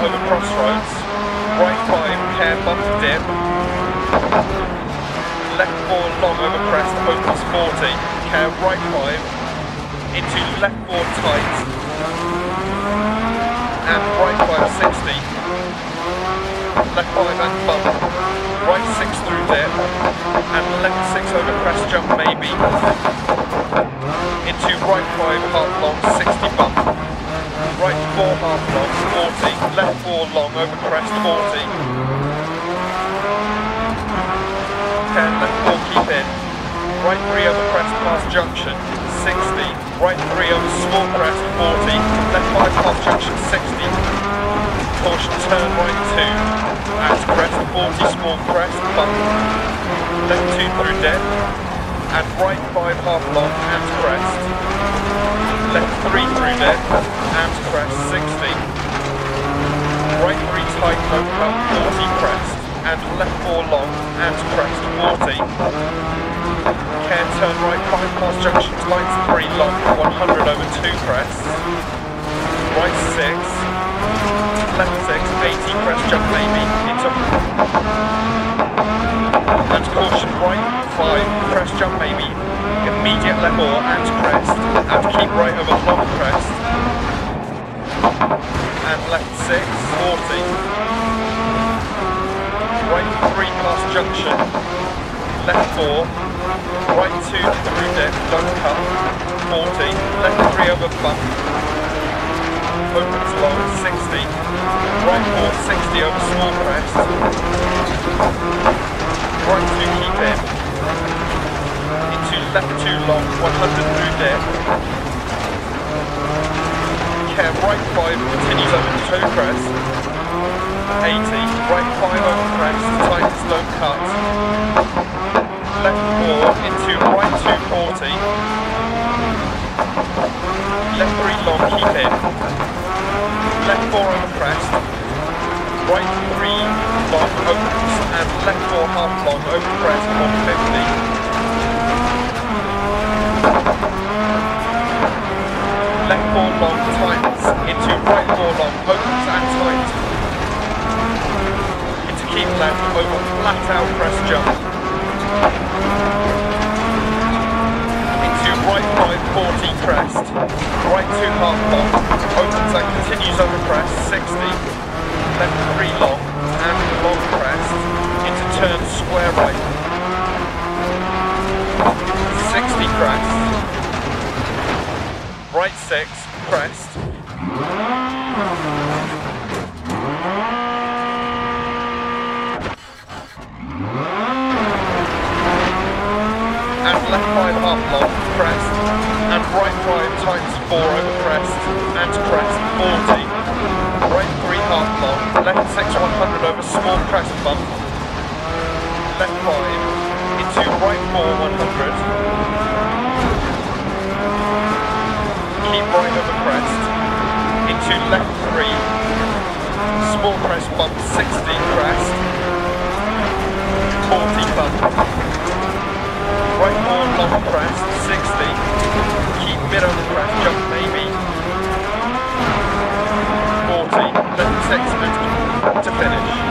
over crossroads. Right 5, care bump dip. Left 4 long over crest, opens 40. Care right 5 into left 4 tight. And right 5, 60. Left 5 and bump. Right 6 through dip. And left 6 over crest jump maybe. Into right 5 half long, 60 bump right 4 half long, 40, left 4 long over crest, 40. 10, left 4 keep in, right 3 over crest past junction, 60, right 3 over small crest, 40, left 5 past junction, 60. Caution turn right 2, at crest, 40 small crest, bump, left 2 through dead, and right 5 half long and crest, left 3 through dead, and crest 60. Right 3 tight low cut 40 crest and left 4 long and crest 40. Care turn right 5 past junction lights 3 long 100 over 2 crests. Right 6. Left 6 80 crest jump maybe into and caution right 5 crest jump maybe immediate left 4 and crest and keep right over long crest and left 6, 40. Right 3 past junction, left 4, right 2 through dip, don't cut, 40, left 3 over bump, opens long, 60, right 4, 60 over small crest, right 2 keep in, into left 2 long, 100 through dip, care, right 5 continues over toe crest, 80, right 5 over crest, tightens don't cut, left 4 into right 240, 3 long, keep in, left 4 over crest, right 3 long opens, and left 4 half long over crest, 150, left 4 long tightens into right 4 long opens and tight into keep left over flat out press jump. Into right 5 40 crest right 2 half long. Opens and continues over crest 60 left 3 long and long crest into turn square right. 60 crest right six, crest. And left five half long, crest. And right five times four over crest. And crest, 40. Right three half long, left six 100 over small crest bump. Left five, into right four 100 keep right over crest, into left 3, small crest bump 60 crest, 40 bump, segments to finish.